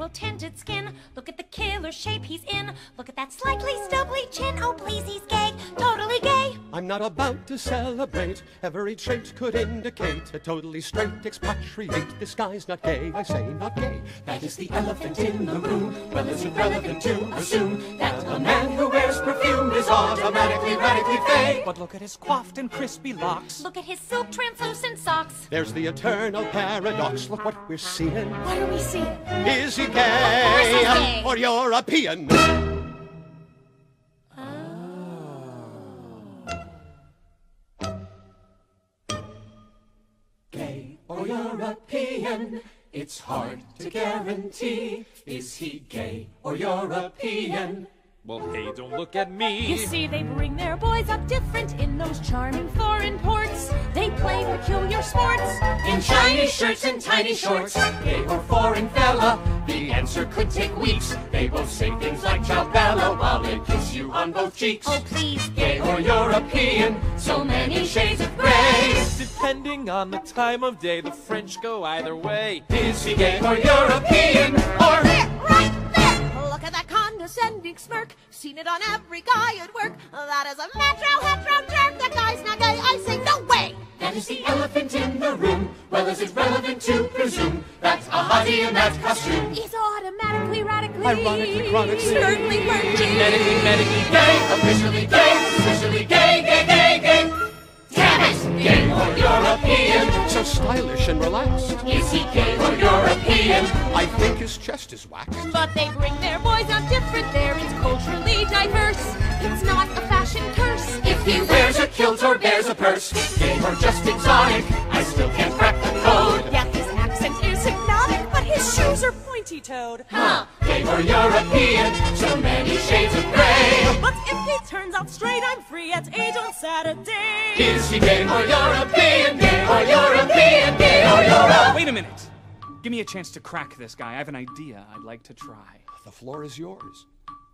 well tinted skin. Look at the killer shape he's in. Look at that slightly stubbly chin. Oh, please, he's gay. I'm not about to celebrate. Every trait could indicate a totally straight expatriate. This guy's not gay, I say not gay. That is the elephant in the room. Well, is it relevant to assume that a man who wears perfume is automatically radically gay? But look at his coiffed and crispy locks. Look at his silk translucent socks. There's the eternal paradox. Look what we're seeing. What are we seeing? Is he gay gay. or European? European? It's hard to guarantee. Is he gay or European? Well, hey, don't look at me. You see, they bring their boys up different in those charming foreign ports. They play peculiar sports. In shiny shirts and tiny shorts, gay or foreign fella? The answer could take weeks. They both say things like ciao bella while they kiss you on both cheeks. Oh, please, Gay or European? So many shades of gray. Depending on the time of day, the French go either way. Is he gay or European? Or right there. Look at that condescending smirk. Seen it on every guy at work. That is a metro hetero jerk. That guy's not gay. I say no way. that is the elephant in the room? Well, is it relevant to presume that a hottie in that costume? He's automatically, radically, Ironically, chronically. certainly virgin. Genetically, medically Gay, officially gay, officially gay, gay, gay, So stylish and relaxed. Is he gay or European? I think his chest is waxed. But they bring their boys out different there. It's culturally diverse. It's not a fashion curse. If he wears a kilt or bears a purse, gay or just exotic, I still can't crack the code. Yeah, his accent is hypnotic, but his shoes are pointy-toed. Huh? Gay or European? So many shades of gray. But if he turns out straight, I'm free at 8 on Saturday. Is he gay or European? Gay or European? Gay or European? Wait a minute. Give me a chance to crack this guy. I have an idea I'd like to try. The floor is yours.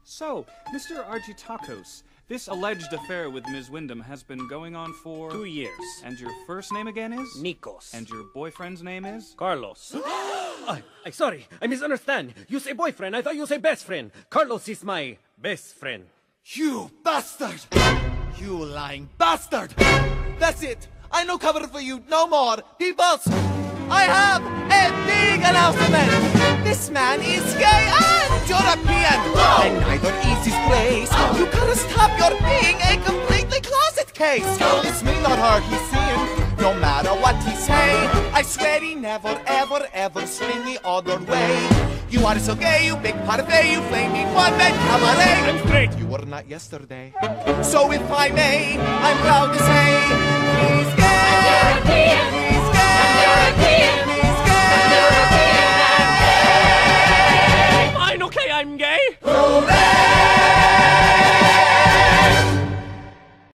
So, Mr. Argitakos, this alleged affair with Ms. Wyndham has been going on for Two years. And your first name again is? Nikos. And your boyfriend's name is? Carlos. I, I sorry, I misunderstand. You say boyfriend, I thought you say best friend. Carlos is my best friend. You bastard! You lying bastard! That's it! I no cover for you no more! Peoples! I have a big announcement! This man is gay and European! And neither is his place! You gotta stop your being a completely closet case! It's me, not her, he's I swear he never, ever, ever swing the other way. You are so gay, you big parfait, you flame me one man cabaret. I'm straight. You were not yesterday. So if I may, I'm proud to say, he's gay. I'm gay. I'm gay. I'm I'm gay. Fine, okay, I'm gay.